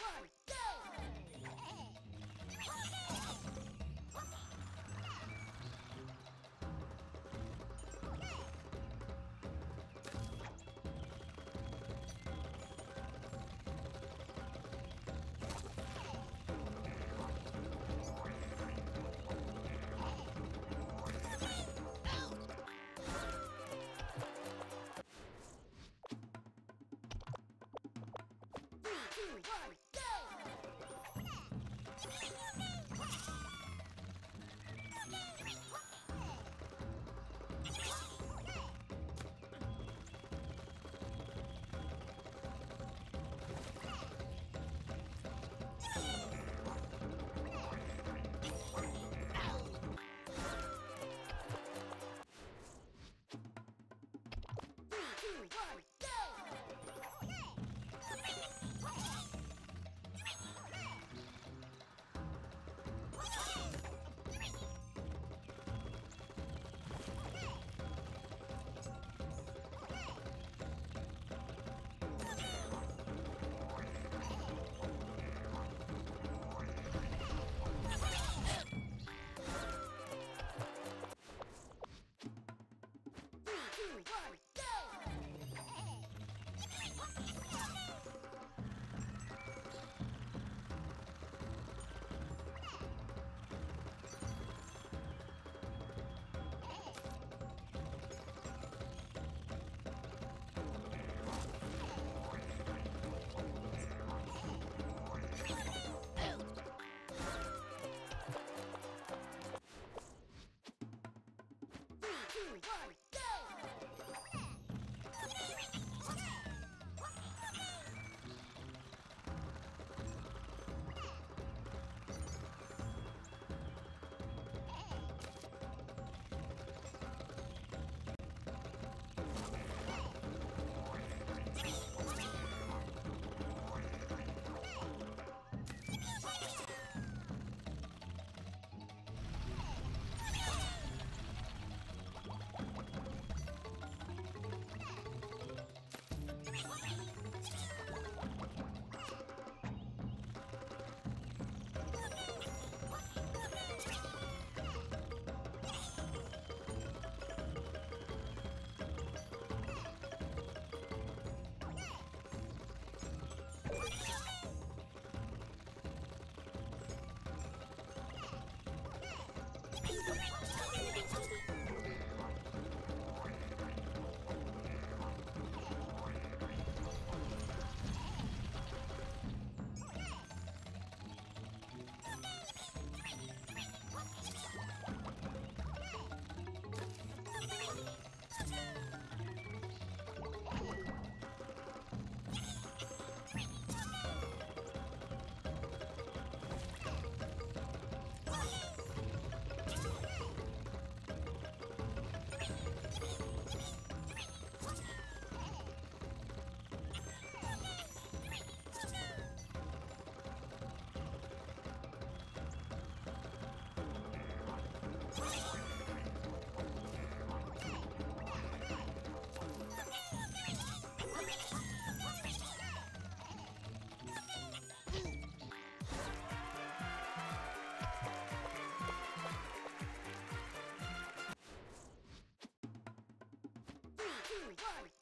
right. Three, two,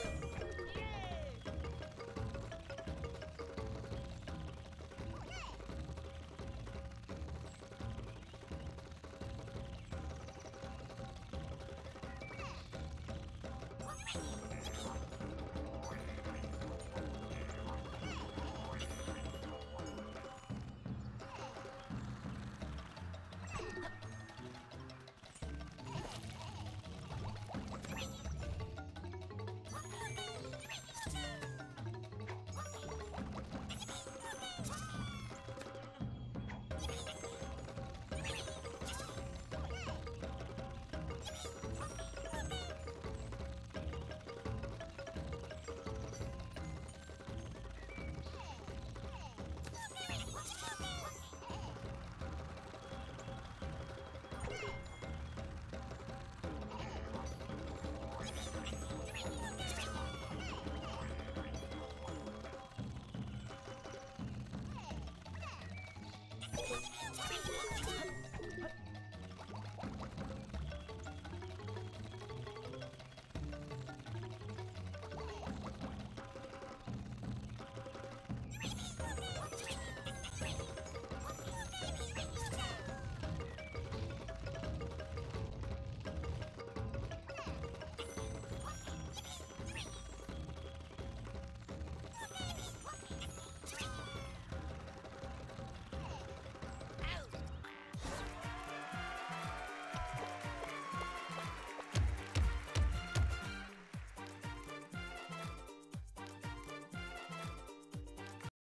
Hey!